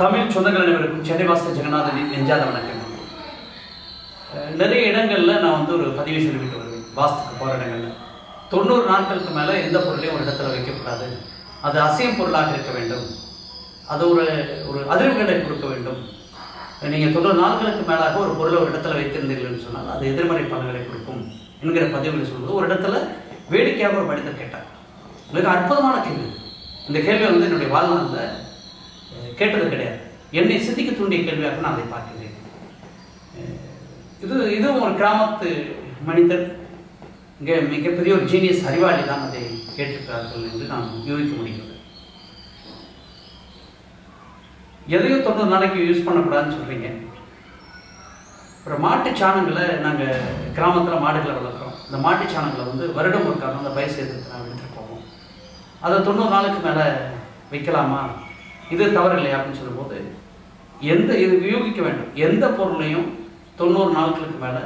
தமிழ் சொந்தங்கள் அனைவருக்கும் சென்னை வாசல் ஜெகநாதனின் நெஞ்சாத வணக்கம். நிறைய இடங்களில் நான் வந்து ஒரு பதிவு சொல்லிவிட்டு வருவேன். வாஸ்துக்கு போகிற இடங்களில். தொண்ணூறு நாட்களுக்கு மேலே எந்த பொருளையும் ஒரு இடத்துல வைக்கக்கூடாது. அது அசையும் பொருளாக இருக்க வேண்டும். அது ஒரு ஒரு அதிர்வுகளை கொடுக்க வேண்டும். நீங்கள் தொண்ணூறு நாட்களுக்கு மேலாக ஒரு பொருளை ஒரு இடத்துல வைத்திருந்தீர்கள்னு சொன்னால் அது எதிர்மறை பலன்களை கொடுக்கும் என்கிற பதிவுகளை சொல்லும்போது ஒரு இடத்துல வேடிக்கையாக ஒரு மனிதர் கேட்டார். மிக அற்புதமான கேள்வி. இந்த கேள்வி வந்து என்னுடைய வாழ்நாளில் கேட்டது கிடையாது. என்னை சிந்திக்க தூண்டிய கேள்வியாக நான் அதை பார்க்கிறேன். இது இதுவும் ஒரு கிராமத்து மனிதர் இங்கே மிகப்பெரிய ஒரு ஜீனியஸ் அறிவாளி தான் அதை கேட்டிருக்கிறார்கள் என்று நாம் யூகிக்க முடிகிறது. எதையும் தொண்ணூறு நாளைக்கு யூஸ் பண்ணக்கூடாதுன்னு சொல்கிறீங்க அப்புறம் மாட்டு சாணங்களை நாங்கள் கிராமத்தில் மாடுகளை வளர்க்குறோம். இந்த மாட்டு சாணங்களை வந்து வருடம் ஒரு காரணம் அந்த பயிர் சேர்த்துக்கு நாங்கள் எடுத்துகிட்டு போவோம். அதை தொண்ணூறு நாளுக்கு மேலே வைக்கலாமா? இது தவறு இல்லையா அப்படின்னு சொல்லும்போது எந்த இது உபயோகிக்க வேண்டும். எந்த பொருளையும் தொண்ணூறு நாட்களுக்கு மேலே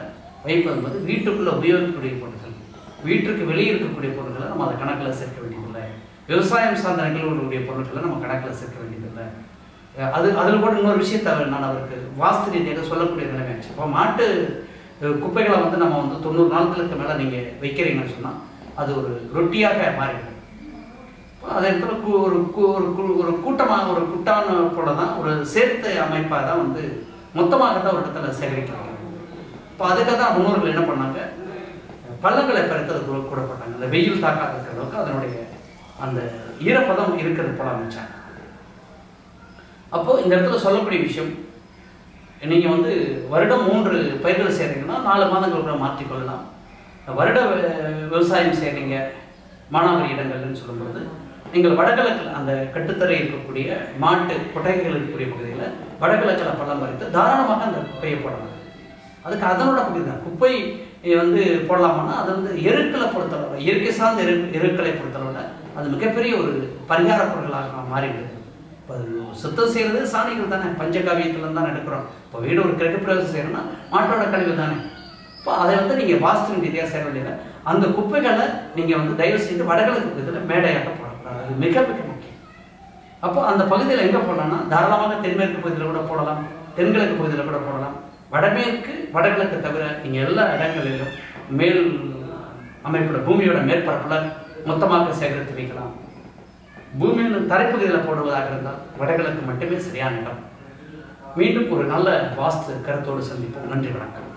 வைப்பது என்பது வீட்டுக்குள்ளே உபயோகிக்கக்கூடிய பொருட்கள். வீட்டுக்கு வெளியே இருக்கக்கூடிய பொருட்களை நம்ம அதை கணக்கில் சேர்க்க வேண்டியதில்லை. விவசாயம் சார்ந்த நிகழ்வுகளுடைய பொருட்களை நம்ம கணக்கில் சேர்க்க வேண்டியதில்லை. அது அதில் கூட இன்னொரு விஷயத்தை நான் அவருக்கு வாஸ்து ரீதியாக சொல்லக்கூடிய நிலைமையாச்சு இப்போ மாட்டு குப்பைகளை வந்து நம்ம வந்து தொண்ணூறு நாட்களுக்கு மேலே நீங்கள் வைக்கிறீங்கன்னு சொன்னால் அது ஒரு ரொட்டியாக மாறிடும் அதே இடத்துல கு- ஒரு கு- ஒரு ஒரு கூட்டமாக ஒரு குட்டான போல தான் ஒரு சேர்த்து அமைப்பாக தான் வந்து மொத்தமாக தான் ஒரு இடத்துல சேகரிக்கிறாங்க. இப்போ அதுக்காக தான் முன்னோர்கள் என்ன பண்ணாங்க? பள்ளங்களை பறித்தது கூட அந்த வெயில் தாக்காத இருக்கிற அளவுக்கு அதனுடைய அந்த ஈரப்பதம் இருக்கிறது போல அமைச்சாங்க. அப்போது இந்த இடத்துல சொல்லக்கூடிய விஷயம் நீங்கள் வந்து வருடம் மூன்று பயிர்கள் செய்றீங்கன்னா நாலு மாதங்களுக்குள்ள மாற்றிக்கொள்ளலாம் வருட விவசாயம் செய்கிறீங்க மானாவாரி இடங்கள்னு சொல்லும்போது நீங்கள் வடகிழக்கில் அந்த கட்டுத்தரை இருக்கக்கூடிய மாட்டு கொட்டகைகள் இருக்கக்கூடிய பகுதியில் வடகிழக்கில் பள்ளம் பறித்து தாராளமாக அந்த குப்பையை போடலாம். அதுக்கு அதனோட பகுதி தான் குப்பை வந்து போடலாமான்னா அது வந்து எருக்களை பொறுத்தளவில் இயற்கை சார்ந்த எரு எருக்களை பொறுத்தளவில் அது மிகப்பெரிய ஒரு பரிகார பொருட்களாக மாறிவிடுது இப்போ சுத்தம் செய்கிறது சாணிகள் தானே பஞ்சகாவியத்தில் தான் எடுக்கிறோம். இப்போ வீடு ஒரு கிழக்கு பிரவேசம் செய்யணும்னா மாட்டோட கழிவு தானே. இப்போ அதை வந்து நீங்கள் வாஸ்து ரீதியாக செய்ய வேண்டியது அந்த குப்பைகளை நீங்கள் வந்து தயவு செய்து வடகிழக்கு பகுதியில் மேடையாக அது மிக மிக முக்கியம். அப்போ அந்த பகுதியில் எங்கே போடலாம்னா தாராளமாக தென்மேற்கு பகுதியில் கூட போடலாம் தென்கிழக்கு பகுதியில் கூட போடலாம். வடமேற்கு வடகிழக்கு தவிர நீங்கள் எல்லா இடங்களிலும் மேல் அமைப்போட பூமியோட மேற்பரப்பில் மொத்தமாக சேகரித்து வைக்கலாம். பூமியின் தரைப்பகுதியில் போடுவதாக இருந்தால் வடகிழக்கு மட்டுமே சரியான இடம். மீண்டும் ஒரு நல்ல வாஸ்து கருத்தோடு சந்திப்போம். நன்றி வணக்கம்.